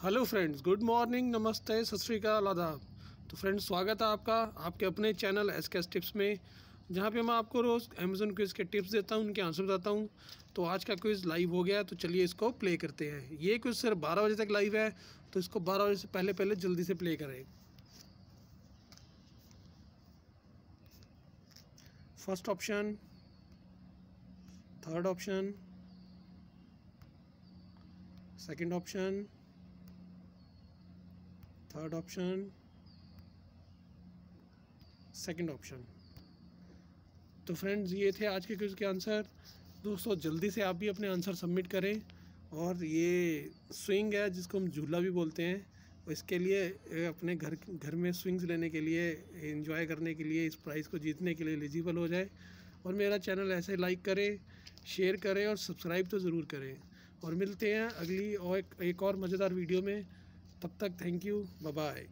Hello friends good morning नमस्ते सत श्रीकाल आदाब तो फ्रेंड्स स्वागत है आपका आपके अपने चैनल एस के टिप्स में, जहाँ पे मैं आपको रोज़ अमेजोन क्विज़ के टिप्स देता हूँ, उनके आंसर बताता हूँ। तो आज का क्विज़ लाइव हो गया तो चलिए इसको प्ले करते हैं। ये क्विज़ सिर्फ़ बारह बजे तक लाइव है तो इसको बारह बजे से पहले पहले जल्दी से प्ले करें। First option third option second option third option second option तो फ्रेंड्स ये थे आज के क्विज़ के आंसर दोस्तों जल्दी से आप भी अपने आंसर सबमिट करें और ये स्विंग है जिसको हम झूला भी बोलते हैं इसके लिए अपने घर घर में स्विंग्स लेने के लिए इंजॉय करने के लिए इस प्राइज़ को जीतने के लिए एलिजिबल हो जाए और मेरा चैनल ऐसे लाइक करें शेयर करें और सब्सक्राइब तो ज़रूर करें और मिलते हैं अगली और एक, एक और मज़ेदार वीडियो में. तब तक थैंक यू बाय